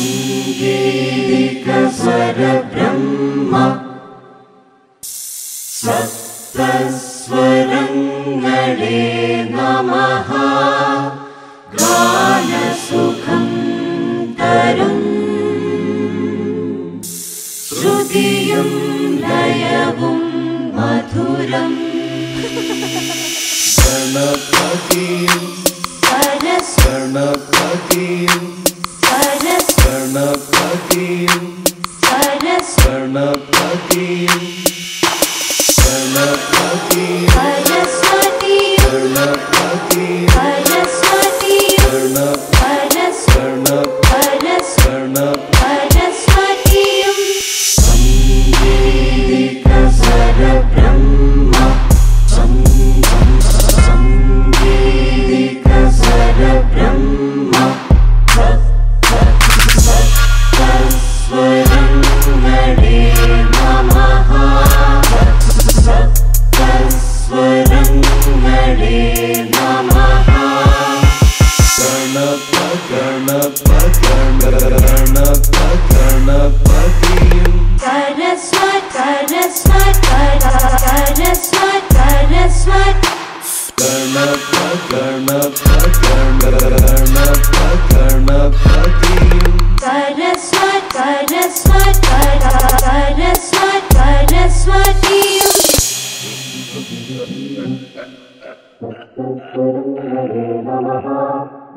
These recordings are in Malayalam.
ेवकसरब्रह्म सप्तस्वरङ्गणे नमः। नमः रायसुखं धरं नय मधुरम्। शरणपति गणपतिम् love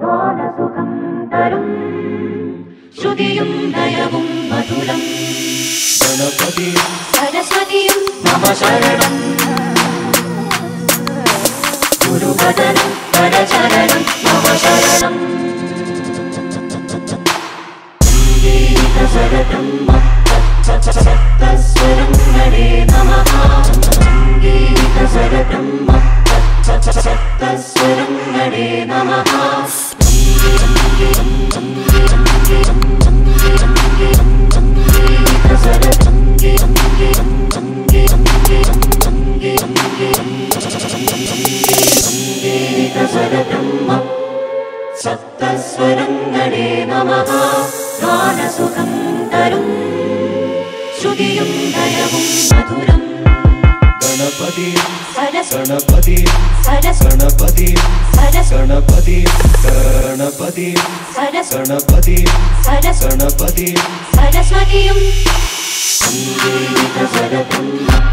ഗാനസുഖം തരും. ശ്രുതിയും ലയവും മധുരം. ഗണപതിയും സരസ്വതിയും നമ ശരണം. ഗുരുവദനം സപ്തസ്വരങ്ങളെ നമഃ. സപ്തസ്വരങ്ങളെ നമഃ ഗാനസുഖം തരും. ശ്രുതിയും ലയവും മധുരം ಗಣಪತಿ ಗಣಪತಿ ಗಣಪತಿ ಗಣಪತಿ ಗಣಪತಿ ಗಣಪತಿ ಗಣಪತಿ ಸರಸ್ವತಿಯಂ ಸರಪುಲ್ಲ